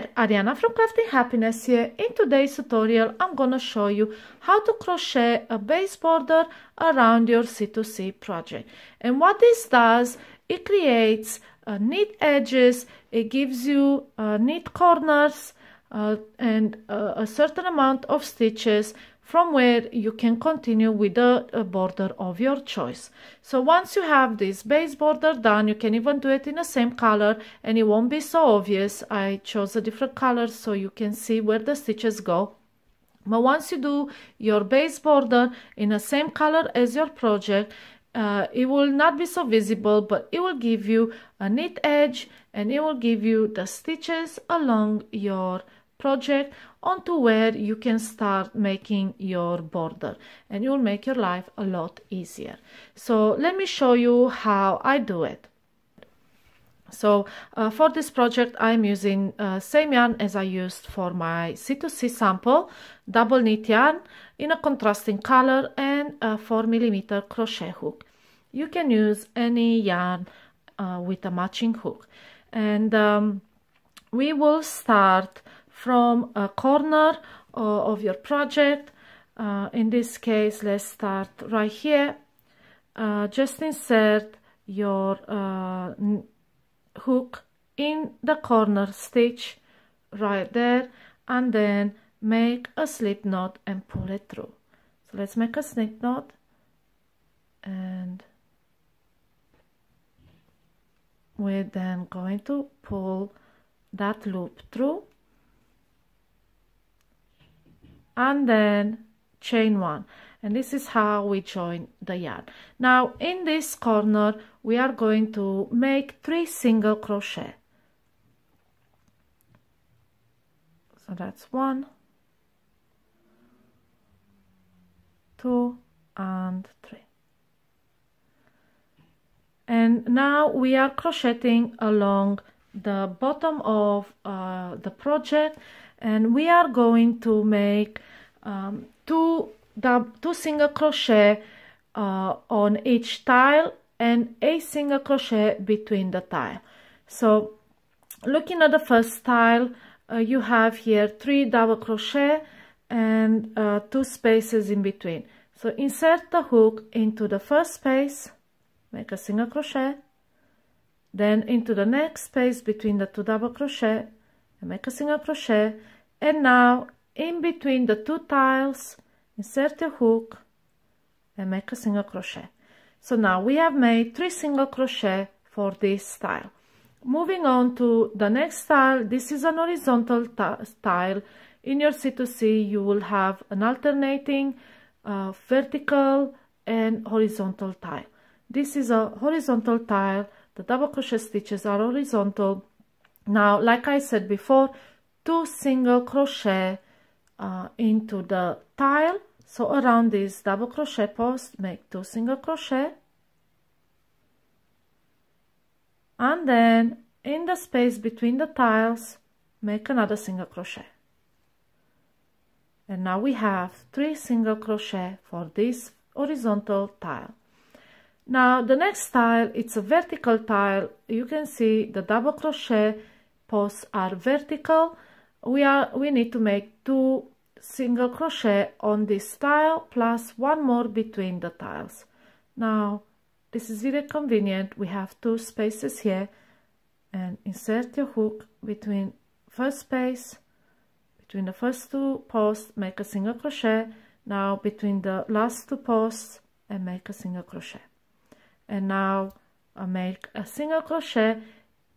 there, Ariana from Crafting Happiness here. In today's tutorial, I'm gonna show you how to crochet a base border around your C2C project. And what this does, it creates uh, neat edges, it gives you uh, neat corners uh, and uh, a certain amount of stitches from where you can continue with the border of your choice. So once you have this base border done, you can even do it in the same color and it won't be so obvious. I chose a different color so you can see where the stitches go. But once you do your base border in the same color as your project, uh, it will not be so visible, but it will give you a neat edge and it will give you the stitches along your project onto where you can start making your border and you'll make your life a lot easier. So let me show you how I do it. So uh, for this project I'm using uh, same yarn as I used for my C2C sample, double knit yarn in a contrasting color and a 4 millimeter crochet hook. You can use any yarn uh, with a matching hook. And um, we will start from a corner uh, of your project. Uh, in this case, let's start right here. Uh, just insert your uh, hook in the corner stitch right there and then make a slip knot and pull it through. So let's make a slip knot and we're then going to pull that loop through and then chain one. And this is how we join the yarn. Now in this corner we are going to make three single crochet. So that's one two and three. And now we are crocheting along the bottom of uh, the project and we are going to make um, single crochet uh, on each tile and a single crochet between the tile. So looking at the first tile uh, you have here three double crochet and uh, two spaces in between. So insert the hook into the first space make a single crochet then into the next space between the two double crochet and make a single crochet. And now in between the two tiles insert a hook and make a single crochet. So now we have made three single crochet for this tile. Moving on to the next tile this is an horizontal style in your C2C you will have an alternating uh, vertical and horizontal tile. This is a horizontal tile the double crochet stitches are horizontal. Now like I said before two single crochet uh, into the tile. So around this double crochet post make two single crochet. And then in the space between the tiles make another single crochet. And now we have three single crochet for this horizontal tile now the next tile, it's a vertical tile. You can see the double crochet posts are vertical. We are we need to make two single crochet on this tile plus one more between the tiles. Now this is very convenient. We have two spaces here and insert your hook between first space between the first two posts make a single crochet now between the last two posts and make a single crochet and now I make a single crochet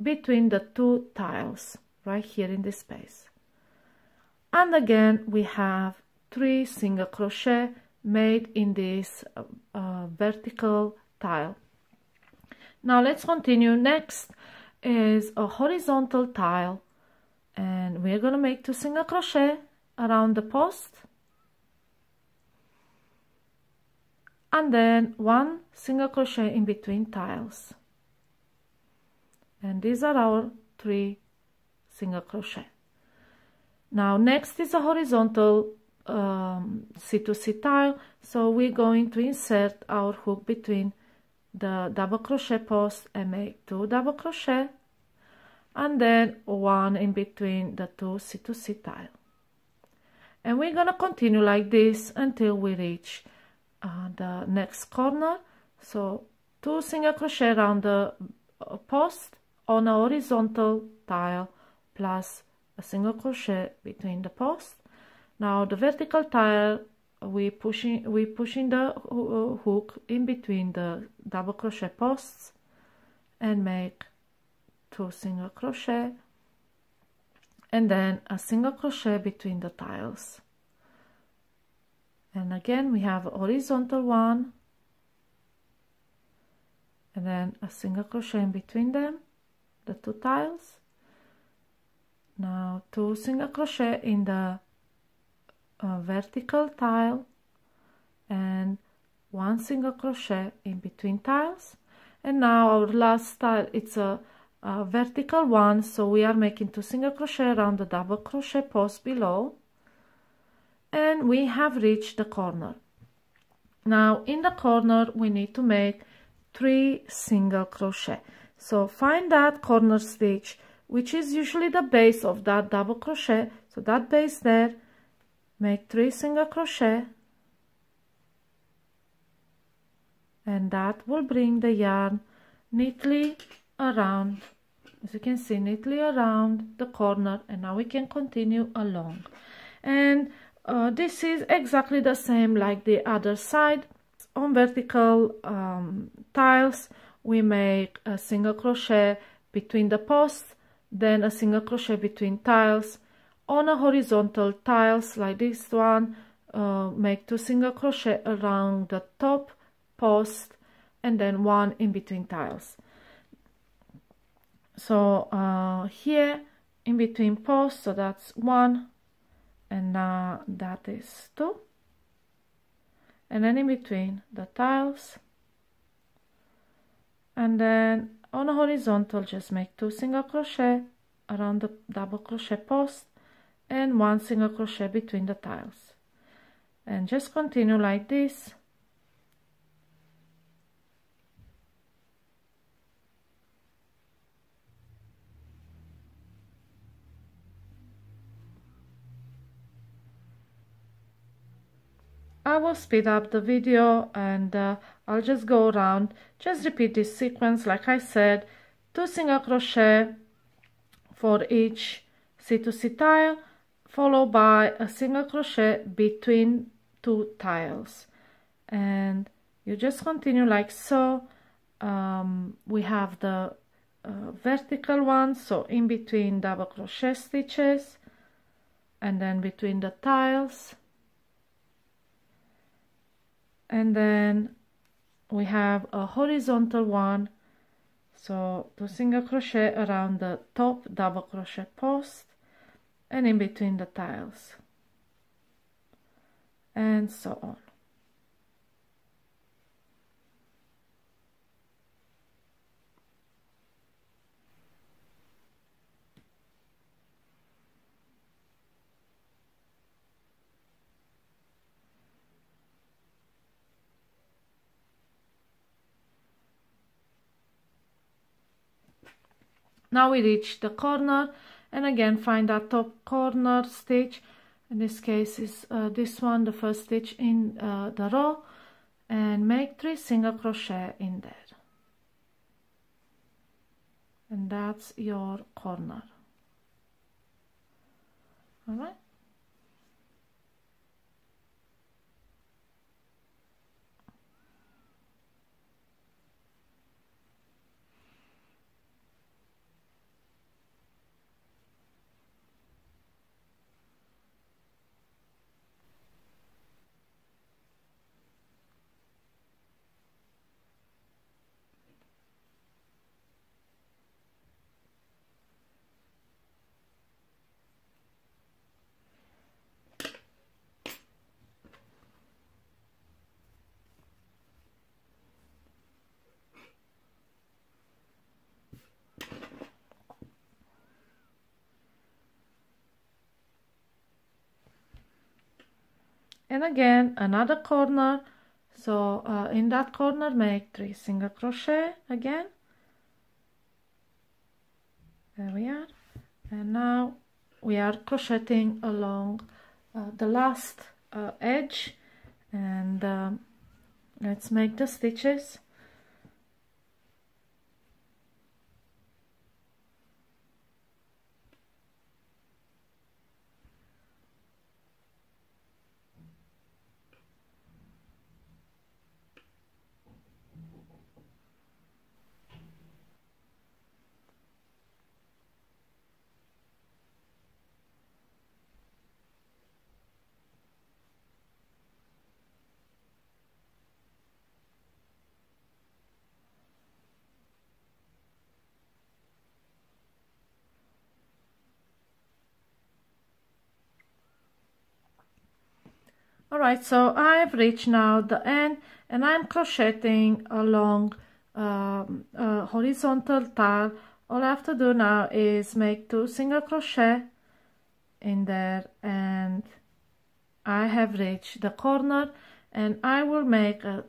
between the two tiles right here in this space. And again we have three single crochet made in this uh, uh, vertical tile. Now let's continue. Next is a horizontal tile and we're going to make two single crochet around the post and then one single crochet in between tiles. And these are our three single crochet. Now next is a horizontal um, C2C tile. So we're going to insert our hook between the double crochet post and make two double crochet. And then one in between the two C2C tile. And we're gonna continue like this until we reach uh, the next corner. So two single crochet around the uh, post on a horizontal tile plus a single crochet between the post. Now the vertical tile we pushing we pushing the hook in between the double crochet posts and make two single crochet. And then a single crochet between the tiles and again we have a horizontal one and then a single crochet in between them the two tiles. Now two single crochet in the uh, vertical tile and one single crochet in between tiles. And now our last tile it's a a vertical one so we are making two single crochet around the double crochet post below and we have reached the corner. Now in the corner we need to make three single crochet. So find that corner stitch which is usually the base of that double crochet. So that base there make three single crochet. And that will bring the yarn neatly around. As you can see neatly around the corner and now we can continue along. And uh, this is exactly the same like the other side. On vertical um, tiles we make a single crochet between the posts then a single crochet between tiles. On a horizontal tiles like this one uh, make two single crochet around the top post and then one in between tiles. So uh, here in between posts so that's one and now that is two. And then in between the tiles. And then on a horizontal just make two single crochet around the double crochet post and one single crochet between the tiles. And just continue like this I will speed up the video and uh, I'll just go around just repeat this sequence like I said two single crochet for each C2C tile followed by a single crochet between two tiles. And you just continue like so. Um, we have the uh, vertical one so in between double crochet stitches and then between the tiles and then we have a horizontal one. So two single crochet around the top double crochet post and in between the tiles. And so on now we reach the corner and again find that top corner stitch. In this case is uh, this one the first stitch in uh, the row. And make three single crochet in there. And that's your corner. All right and again another corner. So uh, in that corner make three single crochet again. There we are. And now we are crocheting along uh, the last uh, edge. And um, let's make the stitches Alright, so I've reached now the end and I'm crocheting along um, a horizontal tile. All I have to do now is make two single crochet in there and I have reached the corner and I will make a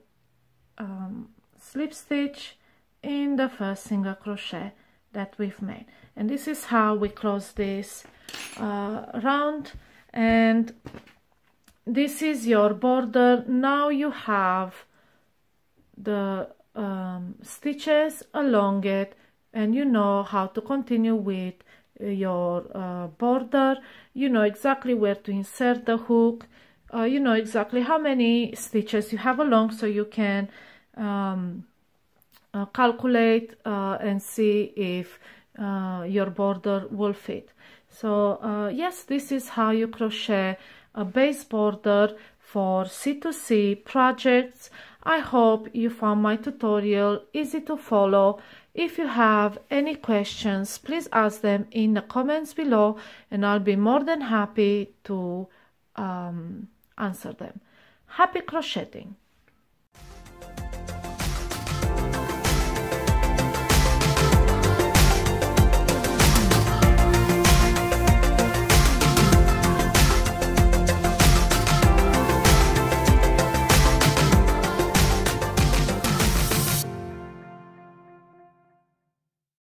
um, slip stitch in the first single crochet that we've made and this is how we close this uh, round and this is your border. Now you have the um, stitches along it and you know how to continue with your uh, border. You know exactly where to insert the hook. Uh, you know exactly how many stitches you have along so you can um, uh, calculate uh, and see if uh, your border will fit. So uh, yes this is how you crochet a base border for C2C projects. I hope you found my tutorial easy to follow. If you have any questions, please ask them in the comments below and I'll be more than happy to um, answer them. Happy crocheting!